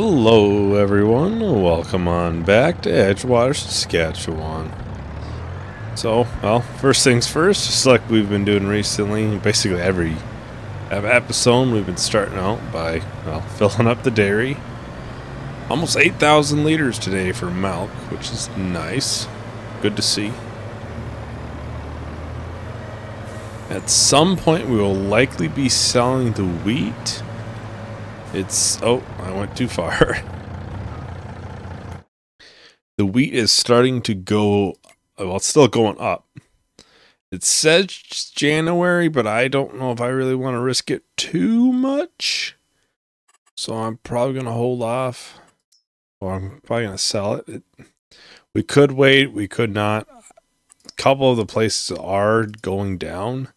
Hello everyone, welcome on back to Edgewater, Saskatchewan. So, well, first things first, just like we've been doing recently, basically every episode we've been starting out by, well, filling up the dairy. Almost 8,000 liters today for milk, which is nice. Good to see. At some point we will likely be selling the wheat it's... Oh, I went too far. the wheat is starting to go... Well, it's still going up. It says January, but I don't know if I really want to risk it too much. So I'm probably going to hold off. Or I'm probably going to sell it. it. We could wait. We could not. A couple of the places are going down.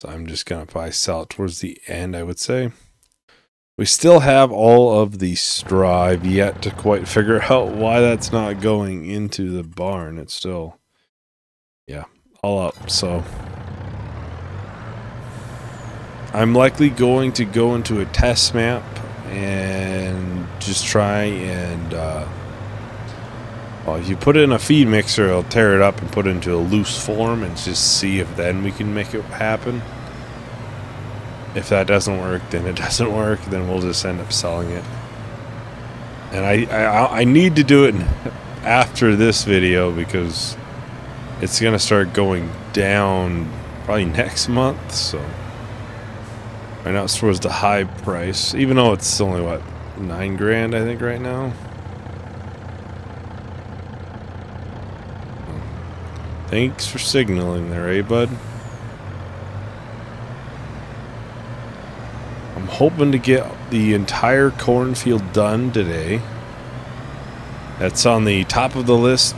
So I'm just going to probably sell it towards the end, I would say. We still have all of the strive yet to quite figure out why that's not going into the barn. It's still, yeah, all up. So I'm likely going to go into a test map and just try and, uh, well, if you put it in a feed mixer, it'll tear it up and put it into a loose form and just see if then we can make it happen if that doesn't work, then it doesn't work. Then we'll just end up selling it. And I, I, I need to do it after this video because it's going to start going down probably next month. So right now it's towards the high price, even though it's only what nine grand, I think, right now. Thanks for signaling there, eh, bud? Hoping to get the entire cornfield done today. That's on the top of the list.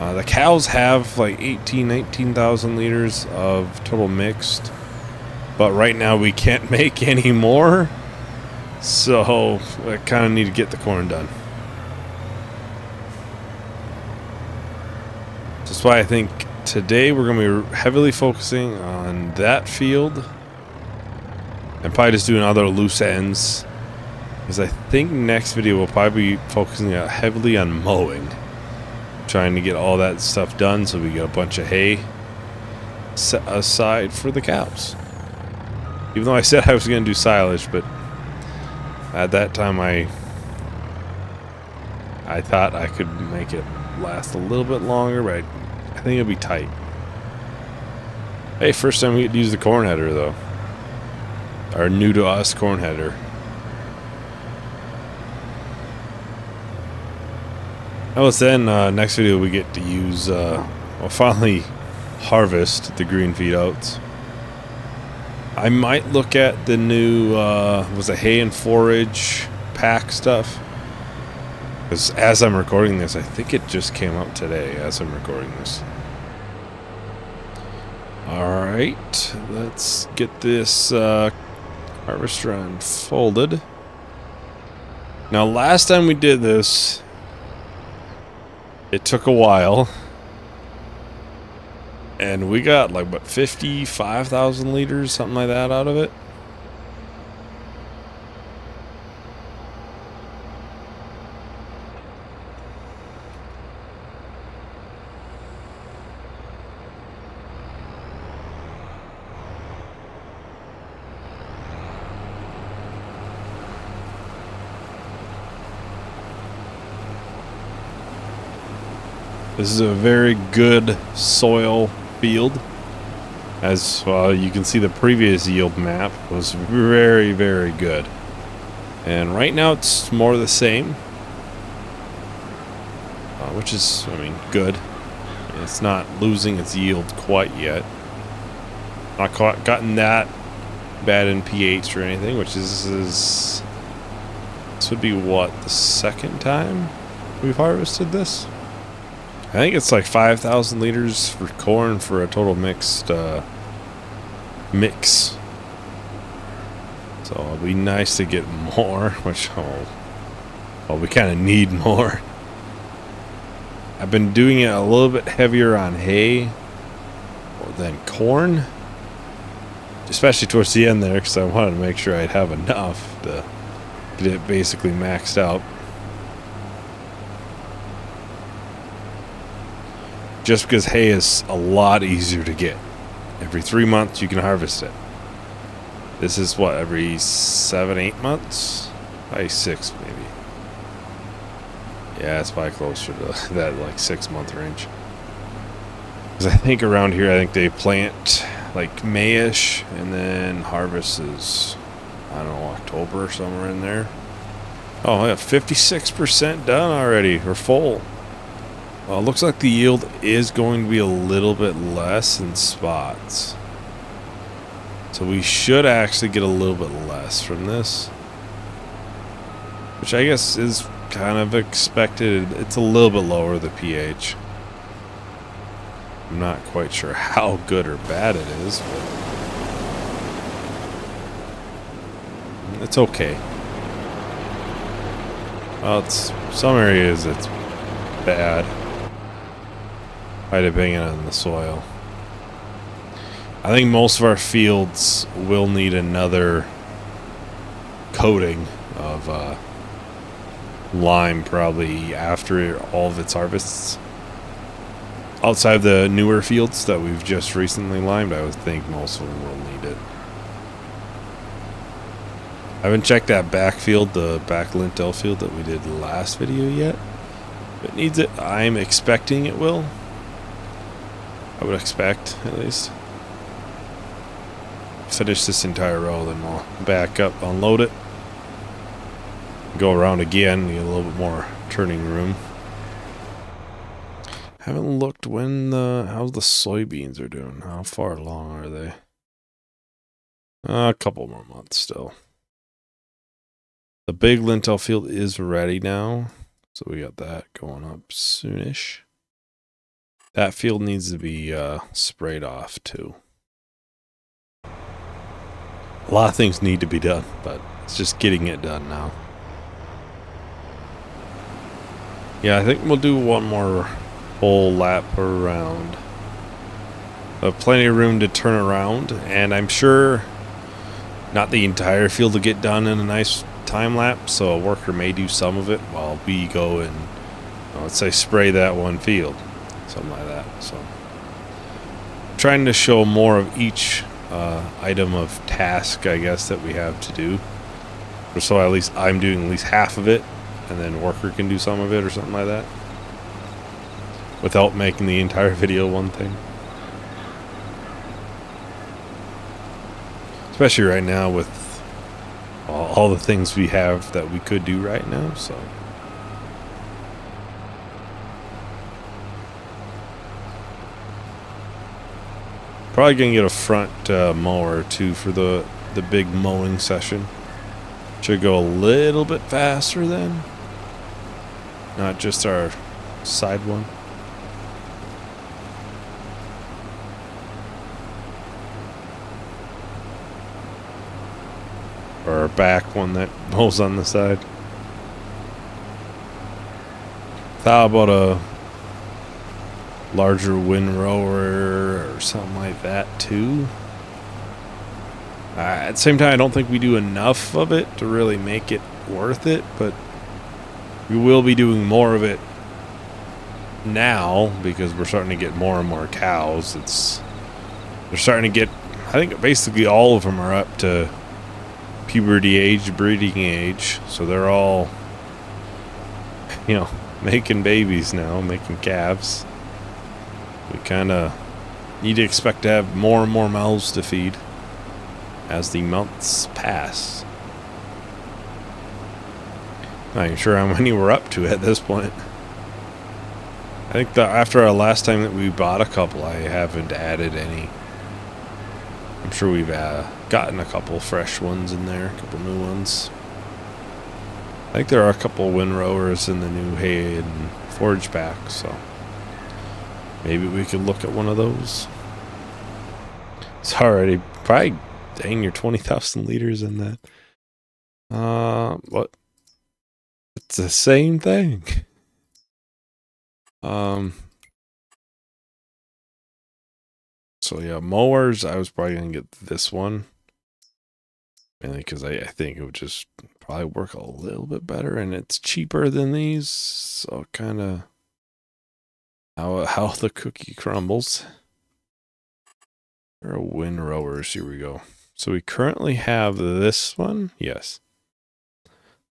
Uh, the cows have like 18, 19,000 liters of total mixed. But right now we can't make any more. So I kind of need to get the corn done. That's why I think today we're going to be heavily focusing on that field. And probably just doing other loose ends. Because I think next video we'll probably be focusing heavily on mowing. Trying to get all that stuff done so we get a bunch of hay set aside for the cows. Even though I said I was going to do silage, but at that time I I thought I could make it last a little bit longer, but I, I think it'll be tight. Hey, first time we get to use the corn header though. Our new to us corn header. That was then, uh, next video we get to use, uh, well finally harvest the green feed oats. I might look at the new, uh, was it hay and forage pack stuff? Because as I'm recording this, I think it just came out today as I'm recording this. Alright, let's get this uh, Harvester unfolded. Now, last time we did this, it took a while. And we got like, what, 55,000 liters, something like that out of it? This is a very good soil field. As uh, you can see the previous yield map was very, very good. And right now it's more the same. Uh, which is, I mean, good. It's not losing its yield quite yet. Not quite gotten that bad in pH or anything, which is, is this would be what, the second time we've harvested this? I think it's like 5,000 liters for corn for a total mixed uh, mix. So it'll be nice to get more, which, oh, well, we kind of need more. I've been doing it a little bit heavier on hay than corn. Especially towards the end there, because I wanted to make sure I'd have enough to get it basically maxed out. Just because hay is a lot easier to get. Every three months you can harvest it. This is what, every seven, eight months? Probably six, maybe. Yeah, it's probably closer to that, like, six month range. Because I think around here, I think they plant like Mayish and then harvest is, I don't know, October or somewhere in there. Oh, yeah, 56% done already. We're full. It looks like the yield is going to be a little bit less in spots. So we should actually get a little bit less from this. Which I guess is kind of expected. It's a little bit lower, the pH. I'm not quite sure how good or bad it is, but it's okay. Well, it's some areas it's bad. By depending on the soil. I think most of our fields will need another coating of uh, lime probably after all of its harvests. Outside of the newer fields that we've just recently limed, I would think most of them will need it. I haven't checked that back field, the back lentil field that we did last video yet. If it needs it, I'm expecting it will. I would expect, at least. Finish this entire row, then we'll back up, unload it. Go around again, get a little bit more turning room. Haven't looked when the, how the soybeans are doing. How far along are they? Uh, a couple more months still. The big lentil field is ready now. So we got that going up soonish. That field needs to be uh, sprayed off too. A lot of things need to be done, but it's just getting it done now. Yeah, I think we'll do one more whole lap around. Have plenty of room to turn around, and I'm sure not the entire field to get done in a nice time lapse, so a worker may do some of it while we go and, let's say, spray that one field something like that. So, trying to show more of each uh, item of task, I guess, that we have to do. Or so at least I'm doing at least half of it, and then worker can do some of it or something like that. Without making the entire video one thing. Especially right now with all the things we have that we could do right now, so... Probably gonna get a front uh, mower too for the the big mowing session. Should go a little bit faster then, not just our side one. Or back one that mows on the side. Thought about a larger windrower or something like that too. Uh, at the same time, I don't think we do enough of it to really make it worth it, but we will be doing more of it now because we're starting to get more and more cows. It's they're starting to get. I think basically all of them are up to puberty age, breeding age, so they're all, you know, making babies now, making calves we kind of need to expect to have more and more mouths to feed as the months pass. Not even sure how many we're up to at this point. I think that after our last time that we bought a couple, I haven't added any. I'm sure we've uh, gotten a couple fresh ones in there, a couple new ones. I think there are a couple windrowers in the new hay and forage pack, so... Maybe we could look at one of those. It's already probably dang twenty thousand liters in that. Uh what it's the same thing. Um so yeah, mowers, I was probably gonna get this one. Mainly because I, I think it would just probably work a little bit better and it's cheaper than these. So kind of how, how the cookie crumbles. Or wind rowers. Here we go. So we currently have this one. Yes.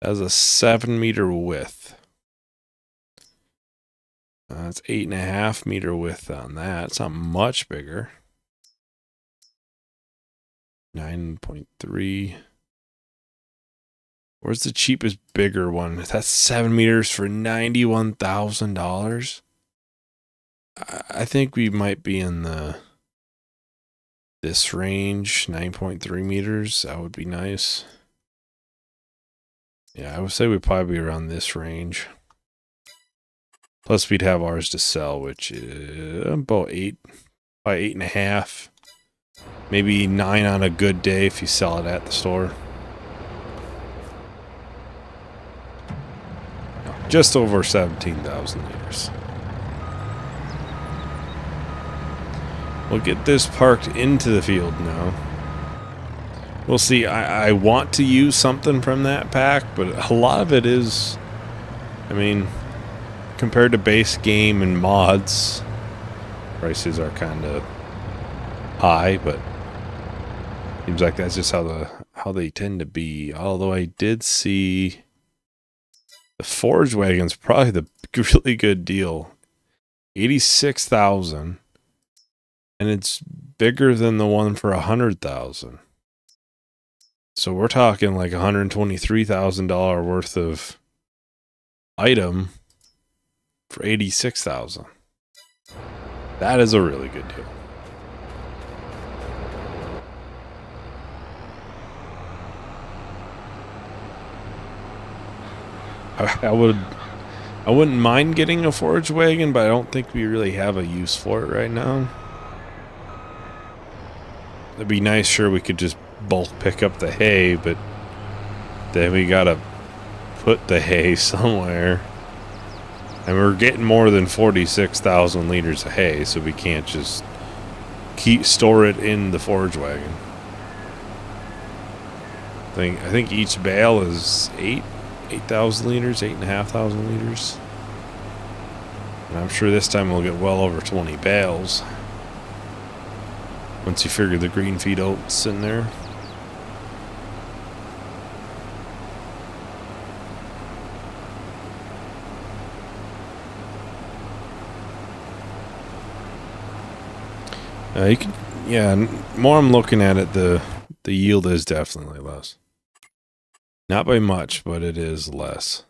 As a seven meter width. Uh, eight and a half meter width on that. It's not much bigger. 9.3. Where's the cheapest bigger one? That's seven meters for $91,000. I think we might be in the this range, 9.3 meters. That would be nice. Yeah, I would say we'd probably be around this range. Plus, we'd have ours to sell, which is about eight, by eight and a half. Maybe nine on a good day if you sell it at the store. just over 17,000 liters. We'll get this parked into the field now. We'll see. I, I want to use something from that pack, but a lot of it is, I mean, compared to base game and mods, prices are kind of high, but seems like that's just how the how they tend to be. Although I did see the Forage Wagon's probably the really good deal. 86,000 and it's bigger than the one for a 100,000. So we're talking like $123,000 worth of item for 86,000. That is a really good deal. I, I would I wouldn't mind getting a forage wagon, but I don't think we really have a use for it right now. It'd be nice, sure, we could just bulk pick up the hay, but then we gotta put the hay somewhere. And we're getting more than 46,000 liters of hay, so we can't just keep store it in the forage wagon. I think I think each bale is eight 8,000 liters, 8,500 liters. And I'm sure this time we'll get well over 20 bales. Once you figure the green feed oats in there. Uh, you can, yeah. More I'm looking at it, the the yield is definitely less. Not by much, but it is less.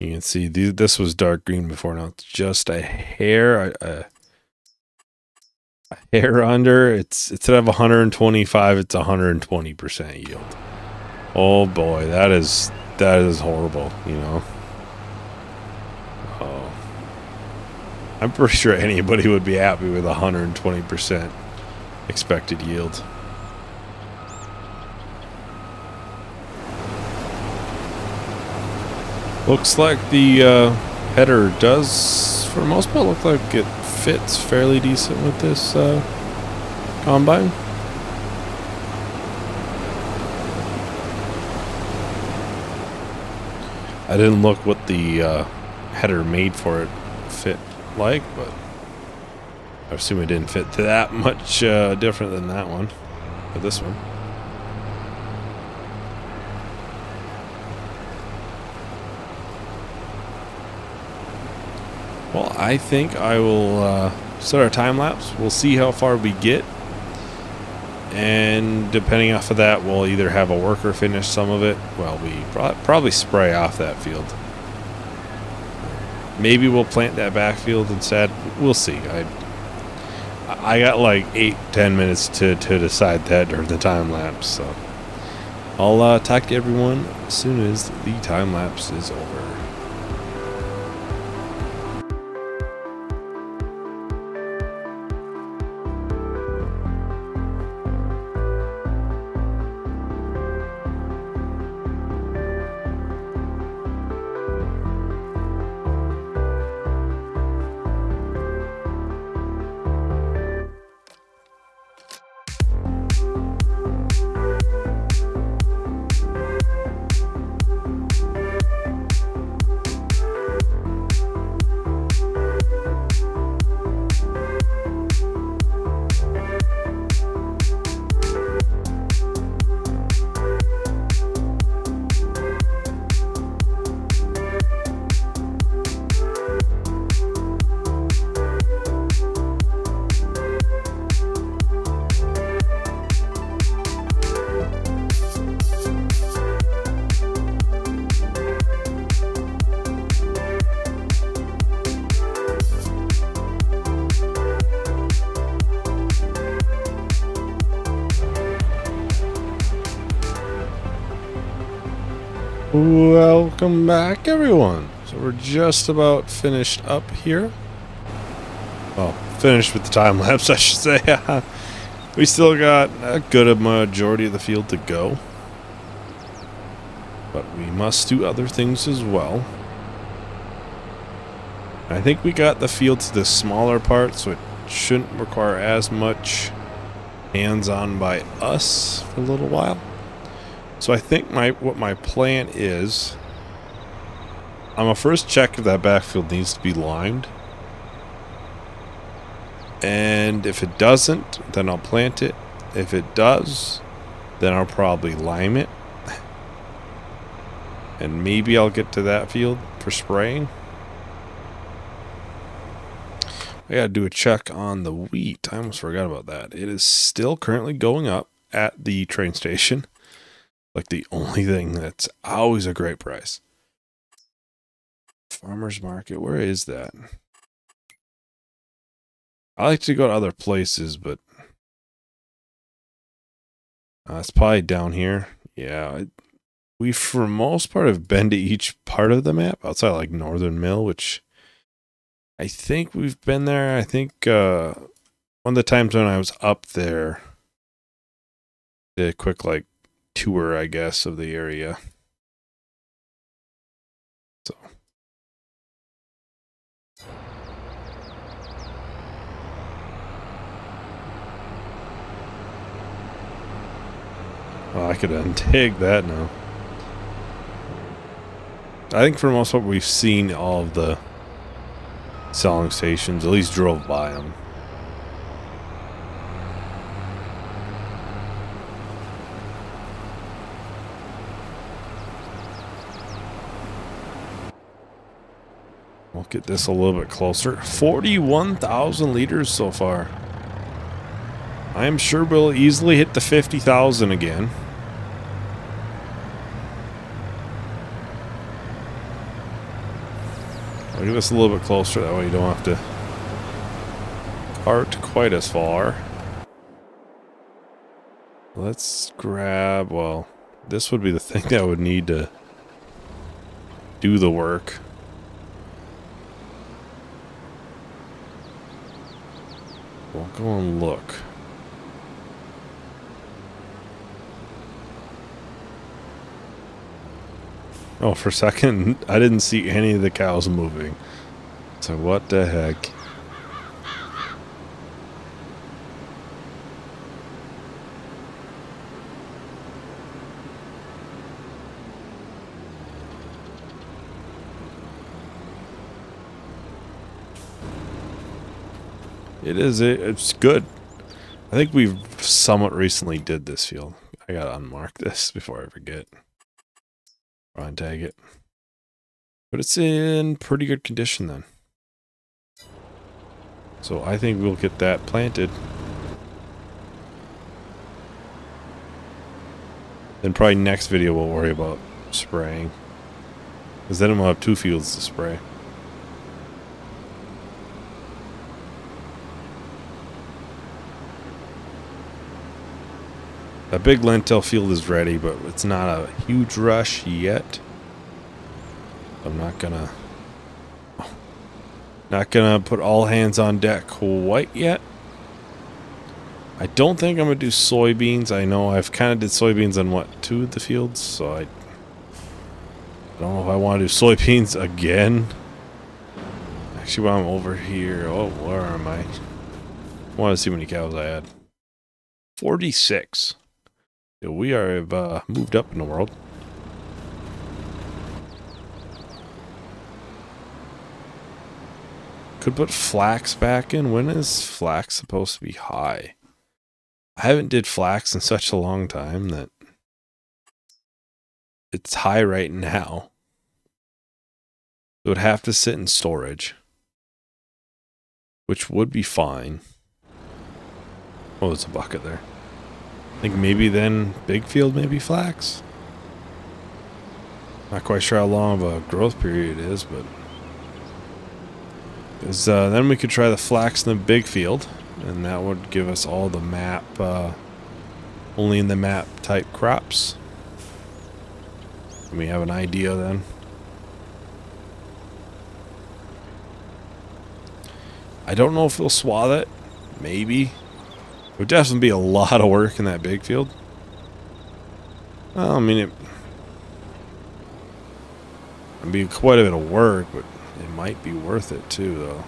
You can see this was dark green before. Now it's just a hair, hair under. It's instead of 125, it's 120 percent yield. Oh boy, that is that is horrible. You know. Oh, I'm pretty sure anybody would be happy with 120 percent expected yield. Looks like the uh, header does, for most part, look like it fits fairly decent with this uh, combine. I didn't look what the uh, header made for it fit like, but I assume it didn't fit that much uh, different than that one, or this one. Well, I think I will uh, start our time lapse. We'll see how far we get. And depending off of that, we'll either have a worker finish some of it. Well, we probably spray off that field. Maybe we'll plant that backfield instead. We'll see. I I got like eight, ten minutes to, to decide that during the time lapse. So I'll uh, talk to everyone as soon as the time lapse is over. Welcome back, everyone. So we're just about finished up here. Well, finished with the time lapse, I should say. we still got a good majority of the field to go. But we must do other things as well. I think we got the field to the smaller part, so it shouldn't require as much hands-on by us for a little while. So I think my what my plan is, I'm gonna first check if that backfield needs to be limed. And if it doesn't, then I'll plant it. If it does, then I'll probably lime it. And maybe I'll get to that field for spraying. I gotta do a check on the wheat. I almost forgot about that. It is still currently going up at the train station like the only thing that's always a great price. Farmer's market, where is that? I like to go to other places, but uh, it's probably down here. Yeah, it, we for most part have been to each part of the map outside like Northern Mill, which I think we've been there. I think uh, one of the times when I was up there, did a quick like tour, I guess, of the area. So. Well, I could untag that now. I think for most part we've seen all of the selling stations, at least drove by them. We'll get this a little bit closer. 41,000 liters so far. I am sure we'll easily hit the 50,000 again. I'll get this a little bit closer, that way you don't have to cart quite as far. Let's grab, well, this would be the thing that would need to do the work. We'll go and look. Oh, for a second, I didn't see any of the cows moving. So what the heck? It is. It's good. I think we've somewhat recently did this field. I gotta unmark this before I forget. Or tag it. But it's in pretty good condition then. So I think we'll get that planted. Then probably next video we'll worry about spraying. Because then we'll have two fields to spray. A big lentil field is ready, but it's not a huge rush yet. I'm not gonna not gonna put all hands on deck quite yet. I don't think I'm gonna do soybeans. I know I've kind of did soybeans on what two of the fields, so I, I don't know if I want to do soybeans again. Actually, while I'm over here, oh, where am I? I want to see how many cows I had. 46. We are uh, moved up in the world. Could put flax back in. When is flax supposed to be high? I haven't did flax in such a long time that it's high right now. It would have to sit in storage, which would be fine. Oh, there's a bucket there. I think maybe then big field, maybe flax. Not quite sure how long of a growth period it is, but because uh, then we could try the flax in the big field, and that would give us all the map, uh, only in the map type crops. We have an idea then. I don't know if we'll swath it. Maybe. Would definitely be a lot of work in that big field. Well, I mean, it would be quite a bit of work, but it might be worth it too, though.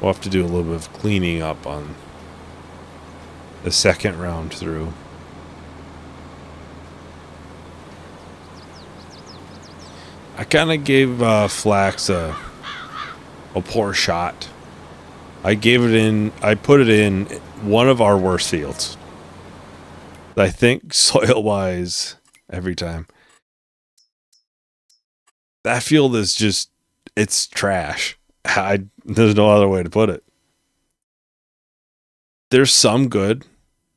We'll have to do a little bit of cleaning up on the second round through. I kind of gave uh, Flax a, a poor shot. I gave it in, I put it in one of our worst fields. I think soil wise every time. That field is just, it's trash. I, there's no other way to put it. There's some good,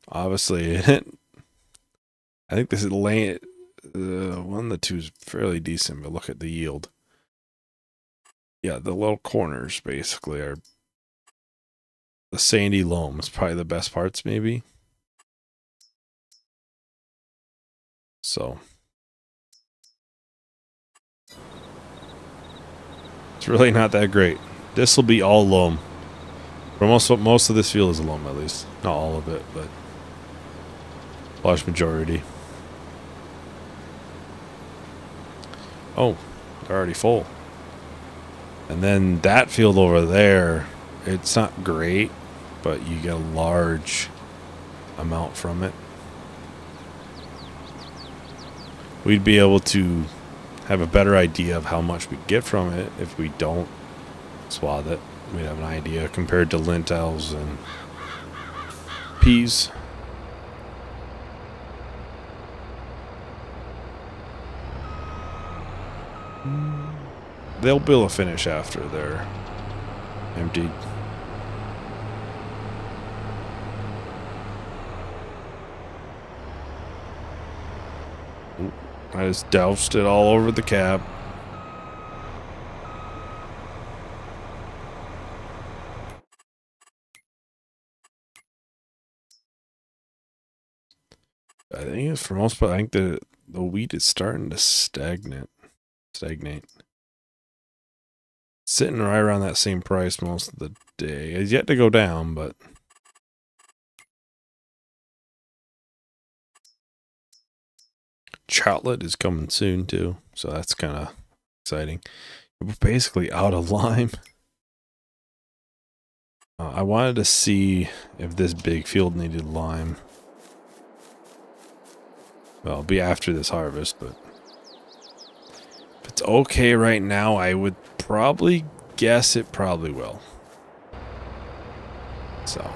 obviously. I think this is lane, uh, one of the two is fairly decent, but look at the yield. Yeah, the little corners basically are the sandy loam is probably the best parts, maybe. So it's really not that great. This will be all loam. For most most of this field is loam, at least not all of it, but large majority. Oh, they're already full. And then that field over there, it's not great, but you get a large amount from it. We'd be able to have a better idea of how much we get from it if we don't swath it. We'd have an idea compared to lentils and peas. They'll bill a finish after they're emptied. I just doused it all over the cab. I think it's for most part, I think the the wheat is starting to stagnate. Stagnate. Sitting right around that same price most of the day. It's yet to go down, but Chocolate is coming soon too, so that's kind of exciting. We're basically out of lime. Uh, I wanted to see if this big field needed lime. Well, it'll be after this harvest, but if it's okay right now, I would probably guess it probably will. So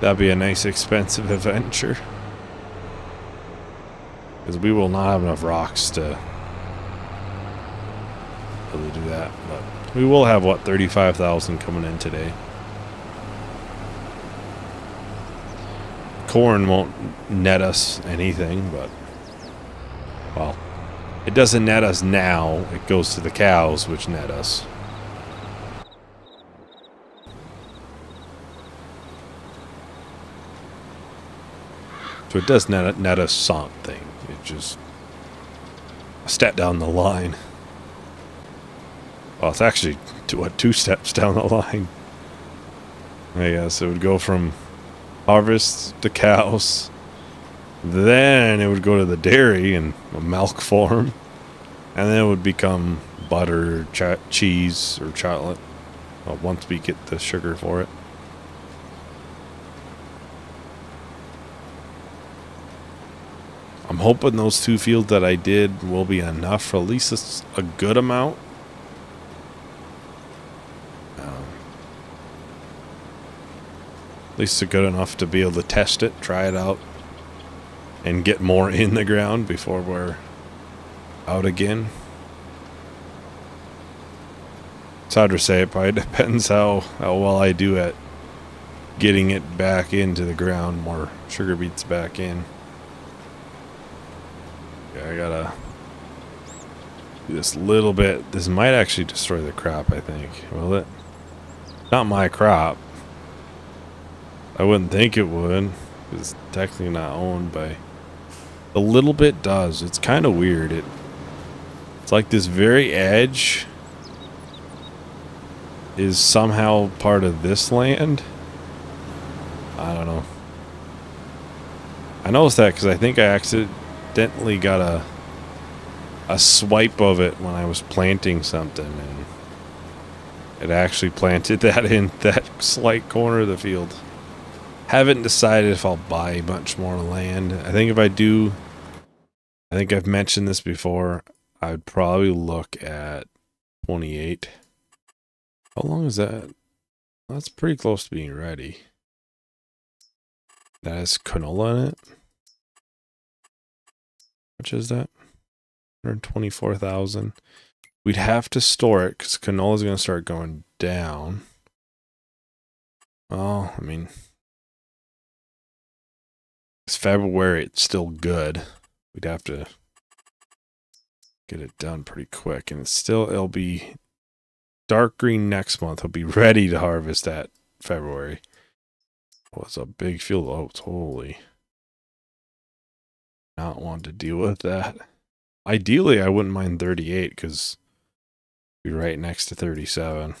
that'd be a nice expensive adventure. Because we will not have enough rocks to really do that. But we will have, what, 35,000 coming in today. Corn won't net us anything, but, well, it doesn't net us now. It goes to the cows, which net us. So it does net, net us something. Just a step down the line. Well, it's actually two, what, two steps down the line. I guess it would go from harvest to cows. Then it would go to the dairy and a milk form. And then it would become butter, ch cheese, or chocolate. Well, once we get the sugar for it. I'm hoping those two fields that I did will be enough for at least a good amount. Um, at least good enough to be able to test it, try it out, and get more in the ground before we're out again. It's hard to say. It probably depends how, how well I do at getting it back into the ground, more sugar beets back in. I gotta do this little bit. This might actually destroy the crop, I think. Will it? Not my crop. I wouldn't think it would. It's technically not owned by... A little bit does. It's kind of weird. It It's like this very edge is somehow part of this land. I don't know. I noticed that because I think I accidentally got a a swipe of it when I was planting something and it actually planted that in that slight corner of the field. Haven't decided if I'll buy much more land. I think if I do, I think I've mentioned this before, I would probably look at 28. How long is that? That's pretty close to being ready. That has canola in it. Which is that? 124,000. We'd have to store it because canola is going to start going down. Well, I mean, it's February. It's still good. We'd have to get it done pretty quick. And it's still, it'll be dark green next month. He'll be ready to harvest that February. Was a big field oh, of oats. Holy. Not want to deal with that. Ideally, I wouldn't mind 38 because be right next to 37.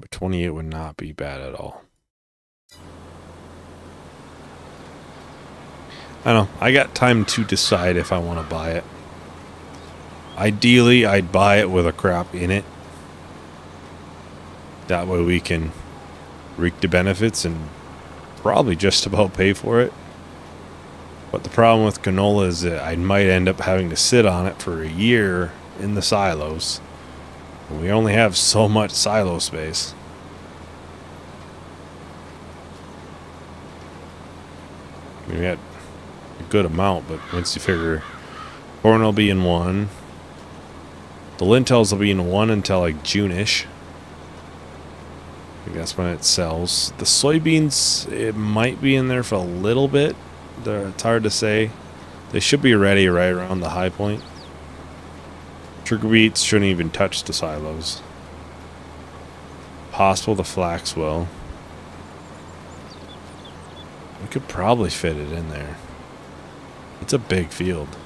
But 28 would not be bad at all. I don't know. I got time to decide if I want to buy it. Ideally, I'd buy it with a crop in it. That way we can reap the benefits and probably just about pay for it. But the problem with canola is that I might end up having to sit on it for a year in the silos. We only have so much silo space. we had a good amount, but once you figure corn will be in one, the lentils will be in one until like June-ish. I that's when it sells. The soybeans, it might be in there for a little bit. They're, it's hard to say. They should be ready right around the high point. Sugar beets shouldn't even touch the silos. Possible the flax will. We could probably fit it in there. It's a big field.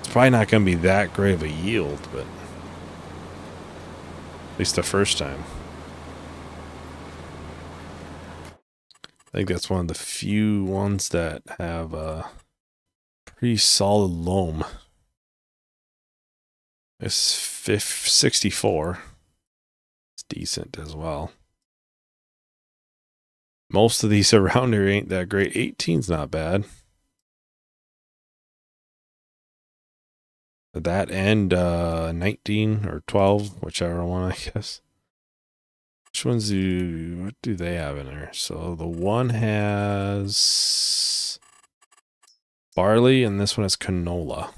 It's probably not going to be that great of a yield, but at least the first time. I think that's one of the few ones that have a pretty solid loam. It's 64. It's decent as well. Most of these around here ain't that great. 18's not bad. That and uh, 19 or 12, whichever one, I guess. Which ones do, what do they have in there? So the one has barley and this one has canola.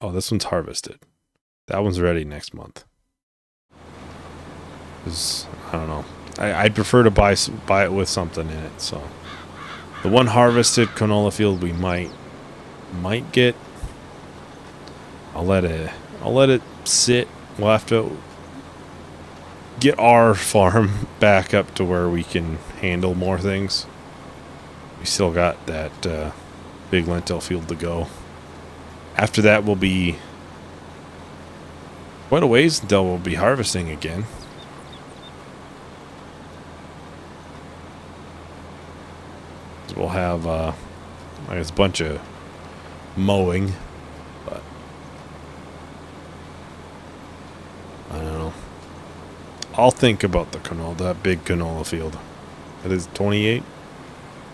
Oh, this one's harvested. That one's ready next month. Cause, I don't know. I, I'd prefer to buy buy it with something in it. So the one harvested canola field we might might get. I'll let it. I'll let it sit. We'll have to get our farm back up to where we can handle more things. We still got that uh, big lentil field to go after that we'll be quite a ways until we'll be harvesting again. We'll have uh, I guess a bunch of mowing, but I don't know. I'll think about the canola, that big canola field. That is 28,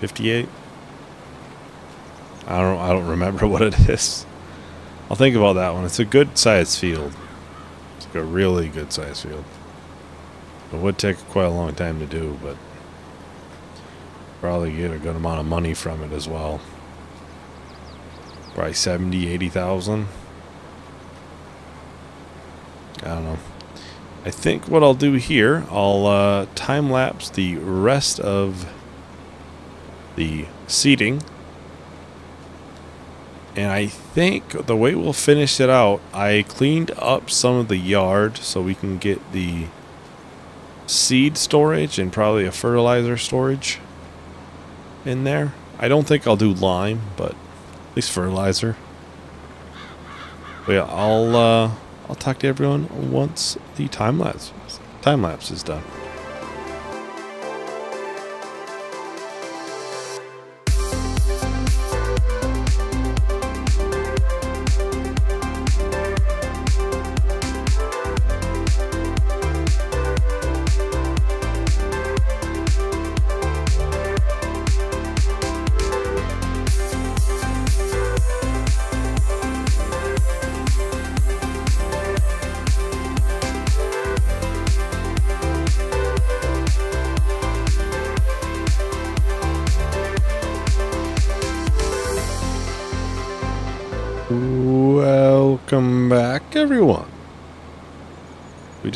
58. I don't I don't remember what it is. I'll think about that one. It's a good sized field. It's like a really good sized field. It would take quite a long time to do, but probably get a good amount of money from it as well. Probably 70, 80,000. I don't know. I think what I'll do here, I'll uh, time lapse the rest of the seating and I think the way we'll finish it out, I cleaned up some of the yard so we can get the seed storage and probably a fertilizer storage in there. I don't think I'll do lime, but at least fertilizer. But yeah, I'll uh, I'll talk to everyone once the time lapse time lapse is done.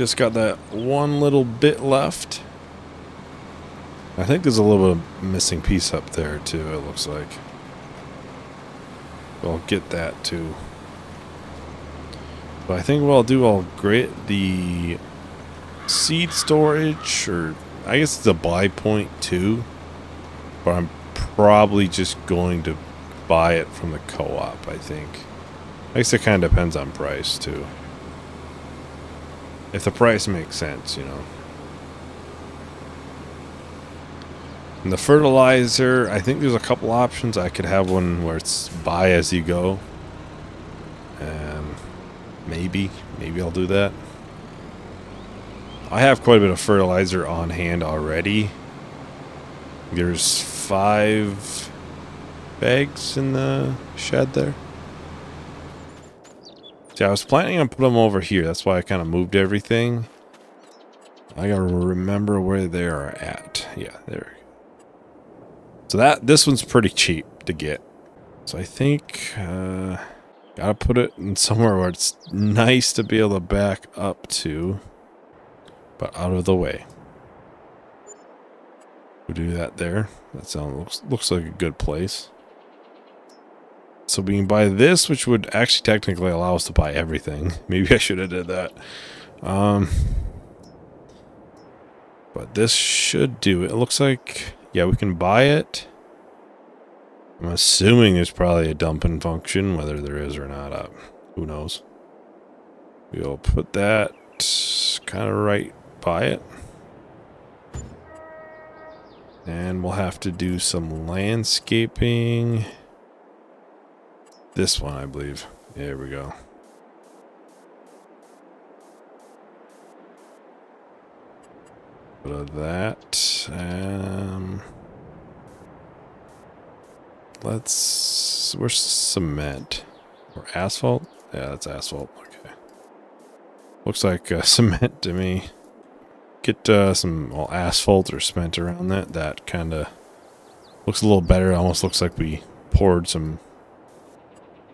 Just got that one little bit left. I think there's a little bit of missing piece up there, too, it looks like. I'll get that, too. But I think what I'll do, I'll grit the seed storage, or I guess it's a buy point, too. But I'm probably just going to buy it from the co-op, I think. I guess it kind of depends on price, too. If the price makes sense, you know. And the fertilizer, I think there's a couple options. I could have one where it's buy as you go. Um, maybe. Maybe I'll do that. I have quite a bit of fertilizer on hand already. There's five bags in the shed there. See, I was planning on putting them over here. That's why I kind of moved everything. I gotta remember where they are at. Yeah, there. So that this one's pretty cheap to get. So I think uh, gotta put it in somewhere where it's nice to be able to back up to, but out of the way. We'll do that there. That sounds looks looks like a good place. So we can buy this, which would actually technically allow us to buy everything. Maybe I should have did that. Um, but this should do it. It looks like, yeah, we can buy it. I'm assuming there's probably a dumping function, whether there is or not. Uh, who knows? We'll put that kind of right by it. And we'll have to do some landscaping. This one, I believe. There we go. Of that. Um, let's. Where's cement or asphalt? Yeah, that's asphalt. Okay. Looks like uh, cement to me. Get uh, some well, asphalt or cement around that. That kind of looks a little better. Almost looks like we poured some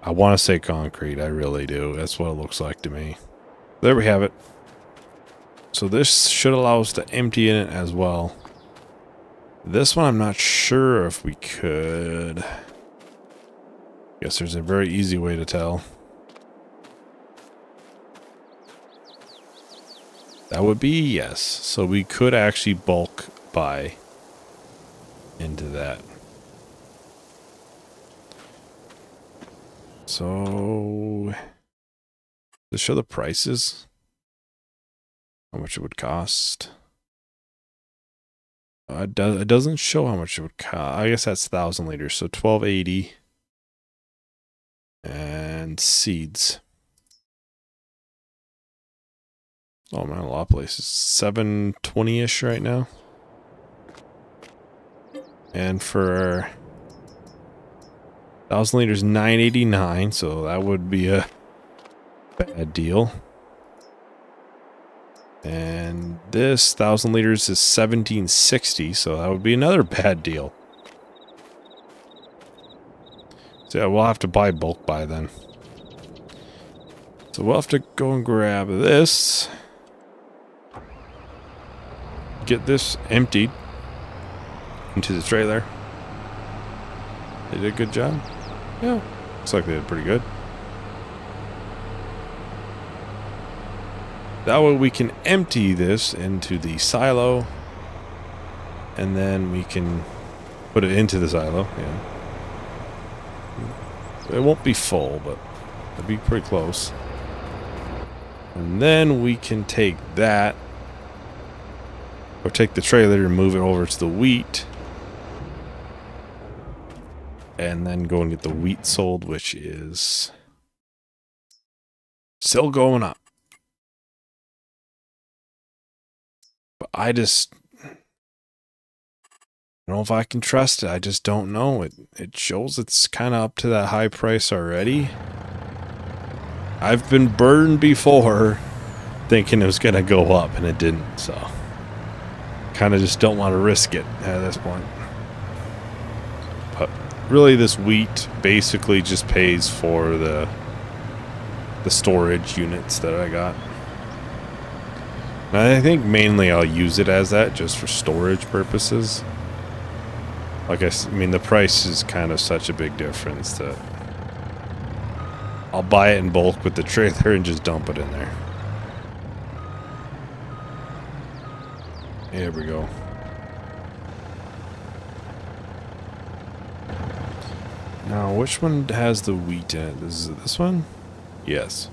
I want to say concrete. I really do. That's what it looks like to me. There we have it. So this should allow us to empty in it as well. This one I'm not sure if we could. Guess there's a very easy way to tell. That would be yes. So we could actually bulk buy into that. So, to show the prices, how much it would cost. Uh, it, does, it doesn't show how much it would cost. I guess that's 1,000 liters, so 1280. And seeds. Oh man, a lot of places. 720-ish right now. And for Thousand liters, nine eighty nine. So that would be a bad deal. And this thousand liters is seventeen sixty. So that would be another bad deal. So yeah, we'll have to buy bulk by then. So we'll have to go and grab this. Get this emptied into the trailer. They did a good job. Yeah, looks like they did pretty good. That way we can empty this into the silo. And then we can put it into the silo, yeah. It won't be full, but it'll be pretty close. And then we can take that, or take the trailer and move it over to the wheat. And then go and get the wheat sold, which is still going up. But I just I don't know if I can trust it. I just don't know. It it shows it's kind of up to that high price already. I've been burned before thinking it was going to go up and it didn't. So kind of just don't want to risk it at this point. But really this wheat basically just pays for the the storage units that I got. I think mainly I'll use it as that just for storage purposes. Like I, I mean, the price is kind of such a big difference that I'll buy it in bulk with the trailer and just dump it in there. Here we go. Now, which one has the wheat in it? Is it this one? Yes.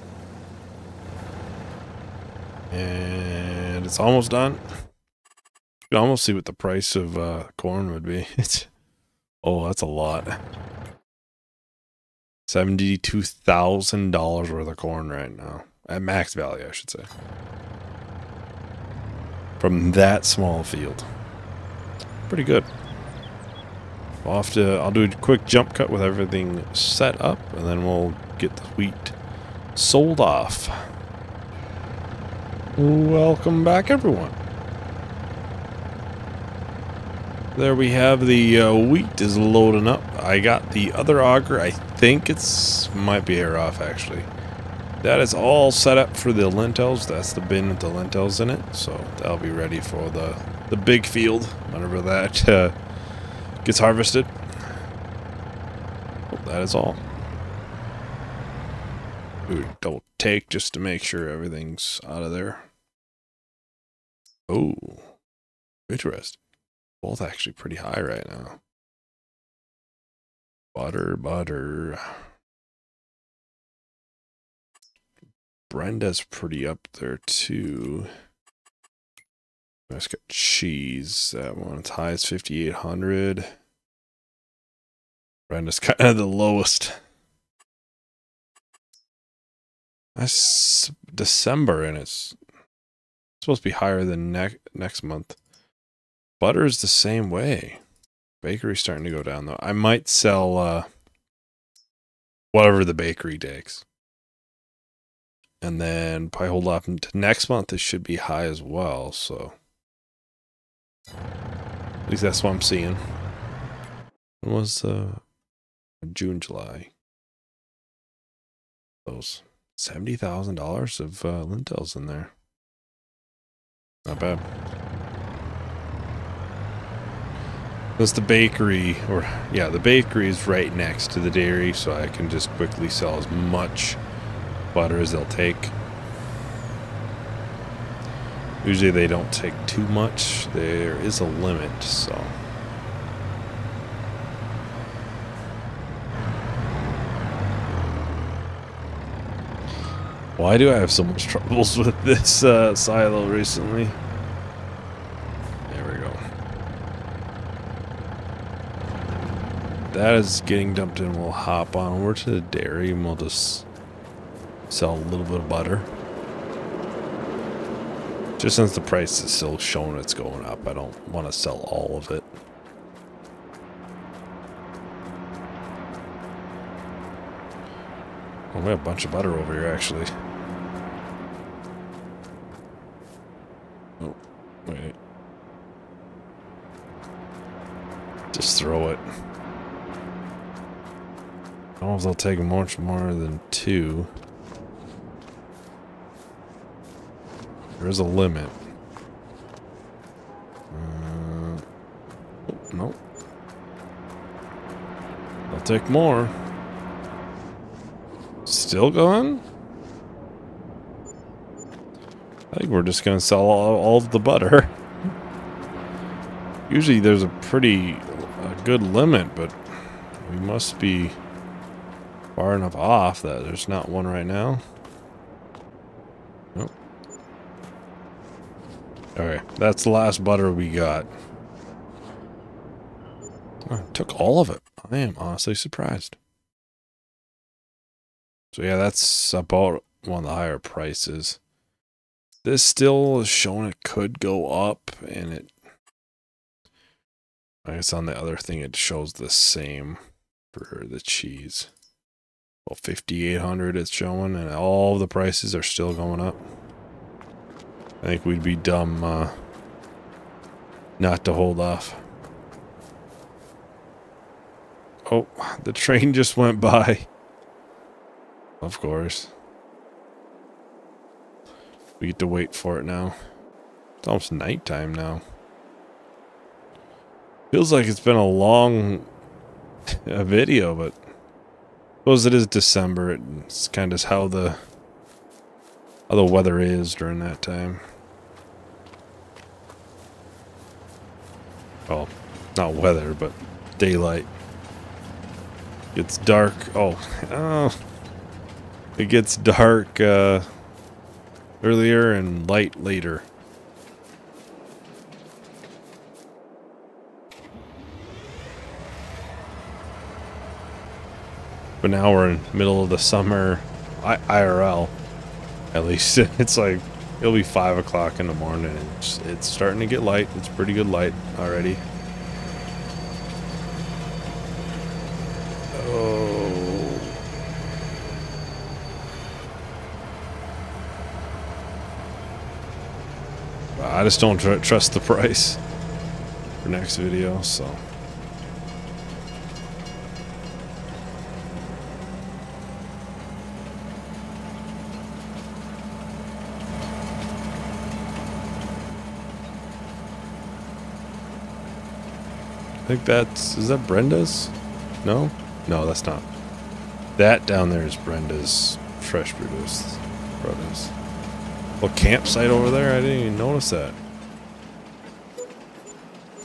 And it's almost done. You can almost see what the price of uh, corn would be. It's oh, that's a lot. Seventy-two thousand dollars worth of corn right now at max value, I should say, from that small field. Pretty good. I'll have to. I'll do a quick jump cut with everything set up, and then we'll get the wheat sold off. Welcome back, everyone. There we have the uh, wheat is loading up. I got the other auger. I think it's might be air off actually. That is all set up for the lentils. That's the bin with the lentils in it. So that'll be ready for the the big field whenever that uh, gets harvested. Well, that is all. Double take just to make sure everything's out of there. Oh, interesting. Both actually pretty high right now. Butter, butter. Brenda's pretty up there too. That's got cheese. That one, its high as 5,800. Brenda's kind of the lowest. That's December and it's supposed to be higher than ne- next month. Butter is the same way. Bakery's starting to go down though. I might sell uh, whatever the bakery takes. And then probably hold off next month. It should be high as well. So at least that's what I'm seeing. It was uh, June, July. Those seventy thousand dollars of uh, lentils in there. Not bad. That's the bakery, or yeah, the bakery is right next to the dairy, so I can just quickly sell as much butter as they'll take. Usually they don't take too much. There is a limit, so. Why do I have so much troubles with this uh, silo recently? There we go. That is getting dumped in. We'll hop on over to the dairy and we'll just sell a little bit of butter. Just since the price is still showing it's going up, I don't want to sell all of it. Oh, we have a bunch of butter over here, actually. Oh, wait. Just throw it. I don't know if they'll take much more than two. There's a limit. Uh, nope. I'll take more. Still going? I think we're just going to sell all, all the butter. Usually there's a pretty a good limit, but we must be far enough off that there's not one right now. Nope. Okay, that's the last butter we got. Oh, took all of it. I am honestly surprised. So yeah, that's about one of the higher prices. This still is showing it could go up, and it. I guess on the other thing it shows the same for the cheese. Well, 5,800 it's showing, and all the prices are still going up. I think we'd be dumb uh, not to hold off. Oh, the train just went by. Of course. We get to wait for it now. It's almost nighttime now. Feels like it's been a long a video, but I suppose it is December. It's kind of how the how the weather is during that time. Well, not weather, but daylight. It's dark. Oh, oh. It gets dark uh, earlier and light later. But now we're in middle of the summer I IRL. At least it's like it'll be five o'clock in the morning. It's, it's starting to get light. It's pretty good light already. Oh I just don't tr trust the price for next video, so. I think that's, is that Brenda's? No? No, that's not. That down there is Brenda's fresh produce produce. A campsite over there? I didn't even notice that.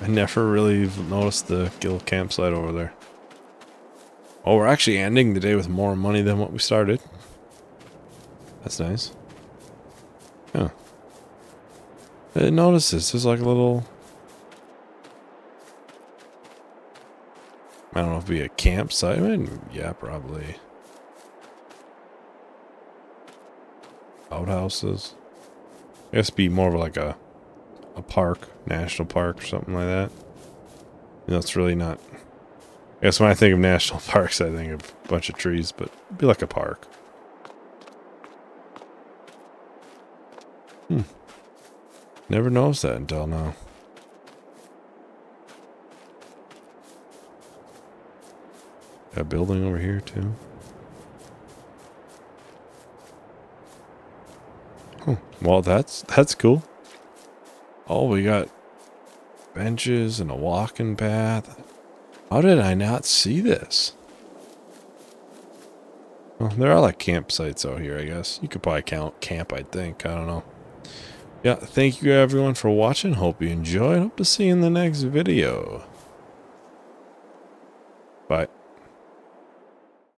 I never really noticed the guild campsite over there. Oh, we're actually ending the day with more money than what we started. That's nice. Yeah. I didn't notice this. There's like a little... I don't know if it'd be a campsite. I mean, yeah, probably. Outhouses. I guess be more of like a a park, national park or something like that. You know, it's really not. I guess when I think of national parks, I think of a bunch of trees, but be like a park. Hmm. Never noticed that until now. A building over here too. Oh, well, that's that's cool. Oh, we got benches and a walking path. How did I not see this? Well, there are like campsites out here, I guess. You could probably count camp, I think. I don't know. Yeah, thank you everyone for watching. Hope you enjoyed. Hope to see you in the next video. Bye.